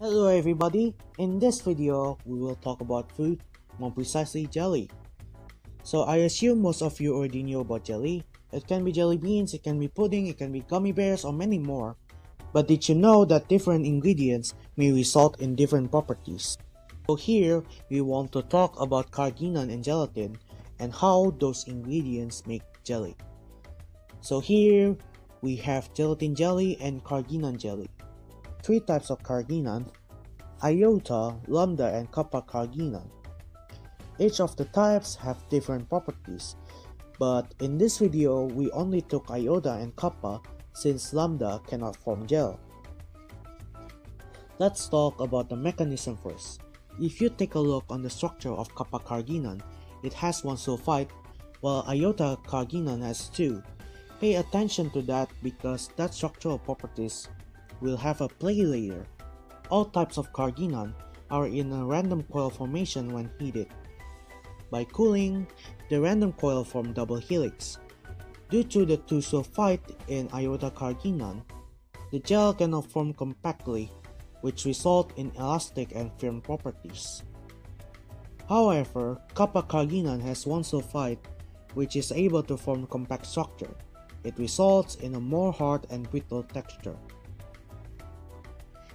Hello everybody, in this video we will talk about food, more precisely jelly. So I assume most of you already knew about jelly. It can be jelly beans, it can be pudding, it can be gummy bears or many more. But did you know that different ingredients may result in different properties? So here we want to talk about carrageenan and gelatin and how those ingredients make jelly. So here we have gelatin jelly and carrageenan jelly. Three types of carrageenan, iota, lambda, and kappa carrageenan. Each of the types have different properties, but in this video we only took iota and kappa since lambda cannot form gel. Let's talk about the mechanism first. If you take a look on the structure of kappa carrageenan, it has one sulfite, while iota carrageenan has two. Pay attention to that because that structural properties will have a play later. All types of carrageenan are in a random coil formation when heated. By cooling, the random coil form double helix. Due to the two sulfite in iota carrageenan, the gel cannot form compactly, which result in elastic and firm properties. However, kappa carrageenan has one sulfite which is able to form compact structure. It results in a more hard and brittle texture.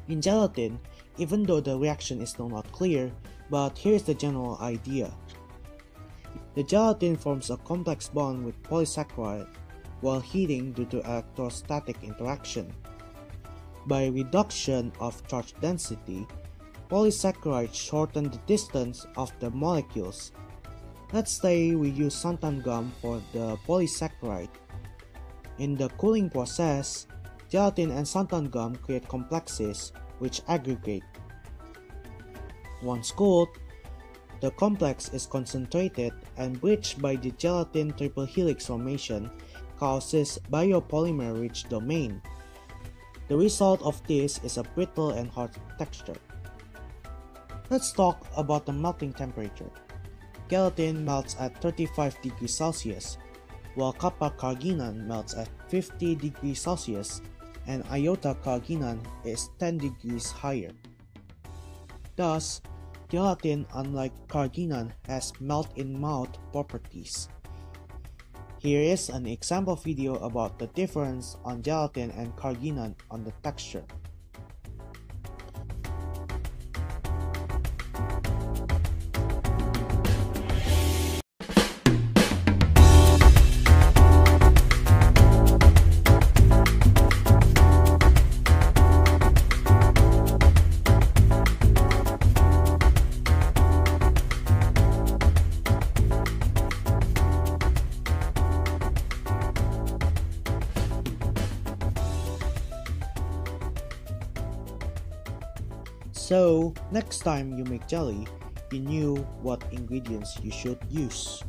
In gelatin, even though the reaction is still not clear, but here's the general idea. The gelatin forms a complex bond with polysaccharide while heating due to electrostatic interaction. By reduction of charge density, polysaccharides shorten the distance of the molecules. Let's say we use xanthan gum for the polysaccharide. In the cooling process, Gelatin and xanthan gum create complexes which aggregate. Once cooled, the complex is concentrated and breached by the gelatin triple helix formation causes biopolymer rich domain. The result of this is a brittle and hard texture. Let's talk about the melting temperature. Gelatin melts at 35 degrees Celsius, while kappa carrageenan melts at 50 degrees Celsius and iota carrageenan is 10 degrees higher. Thus, gelatin unlike carrageenan has melt-in-mouth properties. Here is an example video about the difference on gelatin and carrageenan on the texture. So, next time you make jelly, you knew what ingredients you should use.